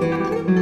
Música